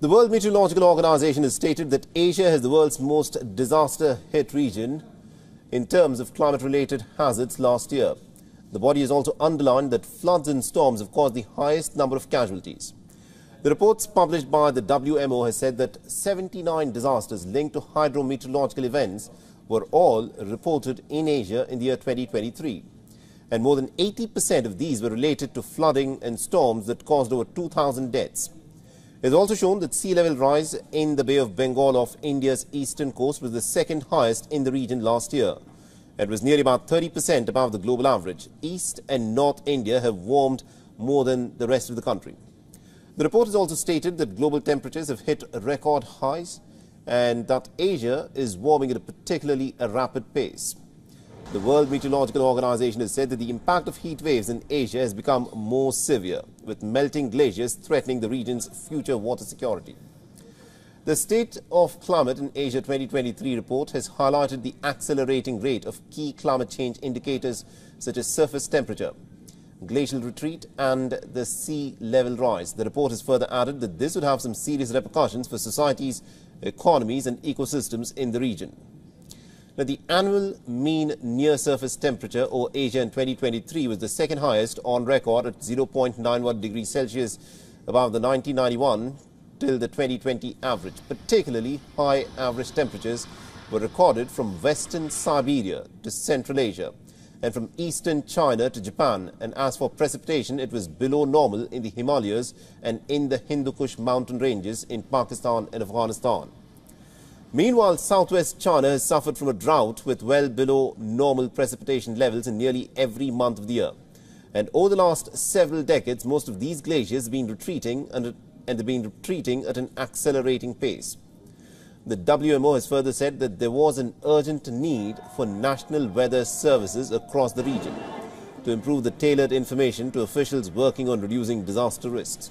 The World Meteorological Organization has stated that Asia has the world's most disaster-hit region in terms of climate-related hazards last year. The body has also underlined that floods and storms have caused the highest number of casualties. The reports published by the WMO has said that 79 disasters linked to hydrometeorological events were all reported in Asia in the year 2023. And more than 80% of these were related to flooding and storms that caused over 2,000 deaths. It has also shown that sea level rise in the Bay of Bengal off India's eastern coast was the second highest in the region last year. It was nearly about 30% above the global average. East and North India have warmed more than the rest of the country. The report has also stated that global temperatures have hit record highs and that Asia is warming at a particularly rapid pace. The World Meteorological Organization has said that the impact of heat waves in Asia has become more severe, with melting glaciers threatening the region's future water security. The State of Climate in Asia 2023 report has highlighted the accelerating rate of key climate change indicators such as surface temperature, glacial retreat and the sea level rise. The report has further added that this would have some serious repercussions for societies, economies and ecosystems in the region. Now, the annual mean near-surface temperature, or Asia in 2023, was the second highest on record at 0.91 degrees Celsius above the 1991 till the 2020 average. Particularly high average temperatures were recorded from western Siberia to Central Asia and from eastern China to Japan. And as for precipitation, it was below normal in the Himalayas and in the Hindu Kush mountain ranges in Pakistan and Afghanistan. Meanwhile, southwest China has suffered from a drought with well below normal precipitation levels in nearly every month of the year. And over the last several decades, most of these glaciers have been retreating and, and they've been retreating at an accelerating pace. The WMO has further said that there was an urgent need for national weather services across the region to improve the tailored information to officials working on reducing disaster risks.